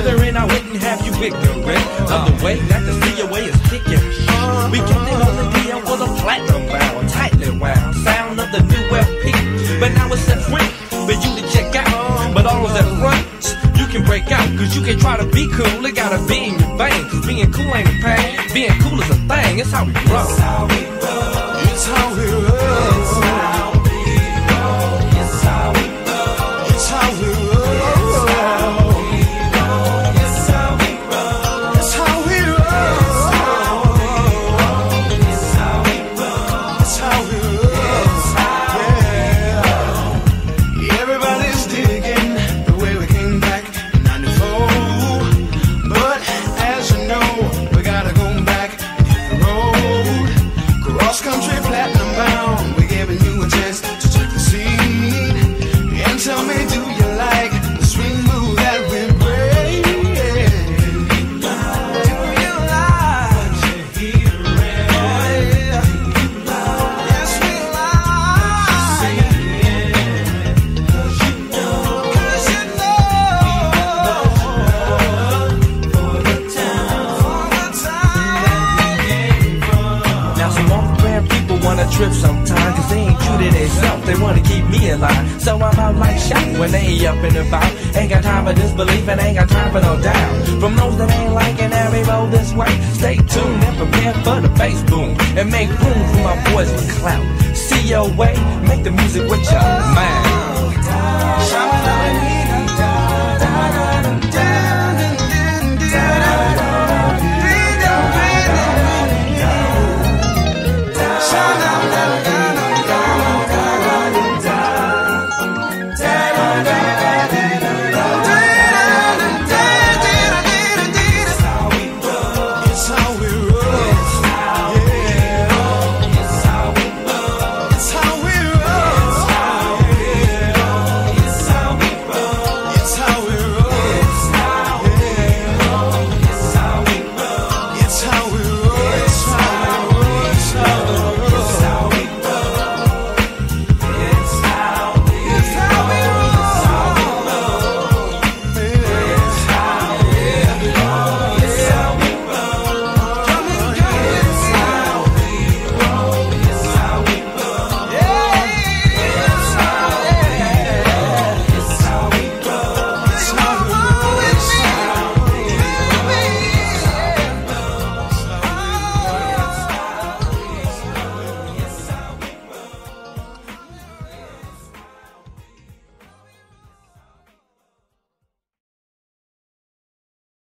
And I wouldn't have you ignorant of the way that the COA is kicking. We kept it on the DL for the platinum bound, tightly wound sound of the new LP. But now it's set free for you to check out. But all of that front, you can break out, cause you can try to be cool, it gotta be in your vein. Cause being cool ain't a pain, being cool is a thing, it's how we roll. It's how we roll. Trip sometime Cause they ain't true to themselves, they wanna keep me alive. So I'm out like shot when they up and about Ain't got time for disbelief and ain't got time for no doubt. From those that ain't liking every roll this way Stay tuned and prepare for the bass boom. And make room for my boys with clout. See your way, make the music with your mind.